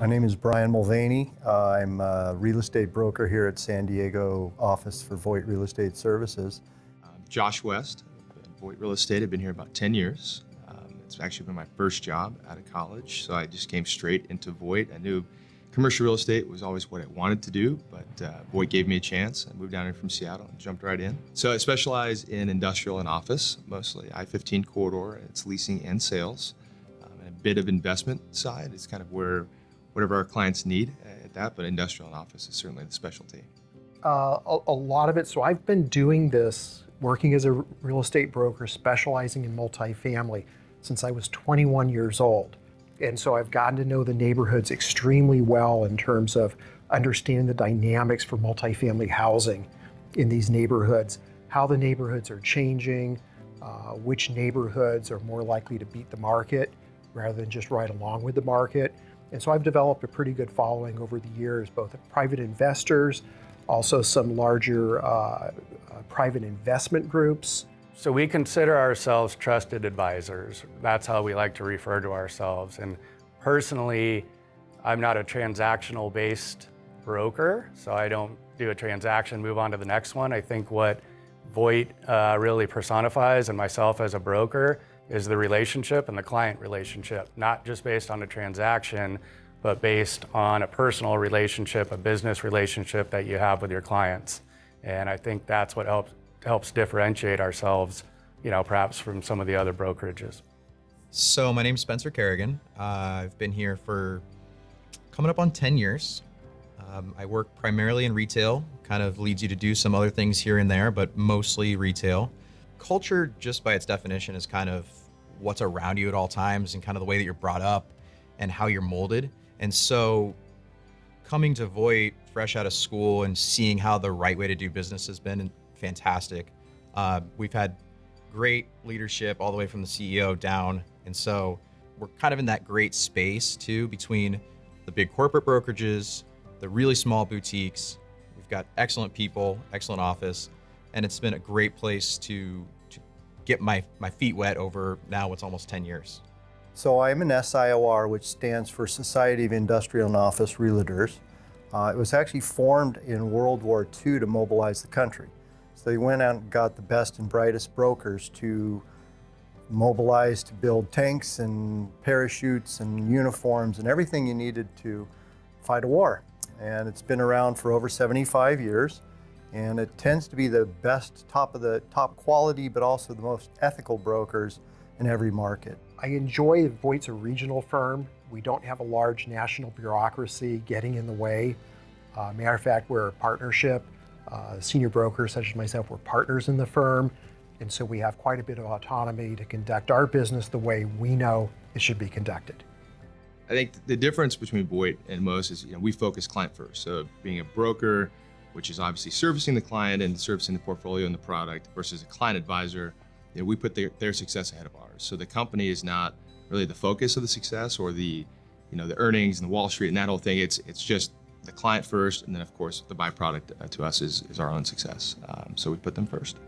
My name is Brian Mulvaney. Uh, I'm a real estate broker here at San Diego office for Voit Real Estate Services. Josh West, Voit Real Estate. I've been here about 10 years. Um, it's actually been my first job out of college, so I just came straight into Voit. I knew commercial real estate was always what I wanted to do, but uh, Voit gave me a chance. I moved down here from Seattle and jumped right in. So I specialize in industrial and office, mostly I-15 corridor. It's leasing and sales, um, and a bit of investment side. It's kind of where whatever our clients need at that, but industrial and office is certainly the specialty. Uh, a, a, lot of it. So I've been doing this, working as a real estate broker, specializing in multifamily since I was 21 years old. And so I've gotten to know the neighborhoods extremely well in terms of understanding the dynamics for multifamily housing in these neighborhoods, how the neighborhoods are changing, uh, which neighborhoods are more likely to beat the market rather than just ride along with the market. And so I've developed a pretty good following over the years, both private investors, also some larger uh, uh, private investment groups. So we consider ourselves trusted advisors. That's how we like to refer to ourselves. And personally, I'm not a transactional based broker, so I don't do a transaction, move on to the next one. I think what Voit uh, really personifies, and myself as a broker, is the relationship and the client relationship, not just based on a transaction, but based on a personal relationship, a business relationship that you have with your clients. And I think that's what helps helps differentiate ourselves, you know, perhaps from some of the other brokerages. So my name's Spencer Kerrigan. Uh, I've been here for coming up on 10 years. Um, I work primarily in retail, kind of leads you to do some other things here and there, but mostly retail culture, just by its definition, is kind of what's around you at all times and kind of the way that you're brought up and how you're molded. And so coming to Voit fresh out of school and seeing how the right way to do business has been fantastic. Uh, we've had great leadership all the way from the CEO down. And so we're kind of in that great space too between the big corporate brokerages, the really small boutiques. We've got excellent people, excellent office, and it's been a great place to get my, my feet wet over now what's almost 10 years. So I'm an SIOR, which stands for Society of Industrial and Office Realtors. Uh, it was actually formed in World War II to mobilize the country. So they went out and got the best and brightest brokers to mobilize to build tanks and parachutes and uniforms and everything you needed to fight a war. And it's been around for over 75 years and it tends to be the best, top of the top quality, but also the most ethical brokers in every market. I enjoy Voit's a regional firm. We don't have a large national bureaucracy getting in the way. Uh, matter of fact, we're a partnership. Uh, senior brokers such as myself, we're partners in the firm. And so we have quite a bit of autonomy to conduct our business the way we know it should be conducted. I think the difference between Voit and most is, you know, we focus client first. So being a broker, which is obviously servicing the client and servicing the portfolio and the product versus a client advisor, you know, we put their, their success ahead of ours. So the company is not really the focus of the success or the, you know, the earnings and the Wall Street and that whole thing. It's it's just the client first, and then of course the byproduct uh, to us is, is our own success. Um, so we put them first.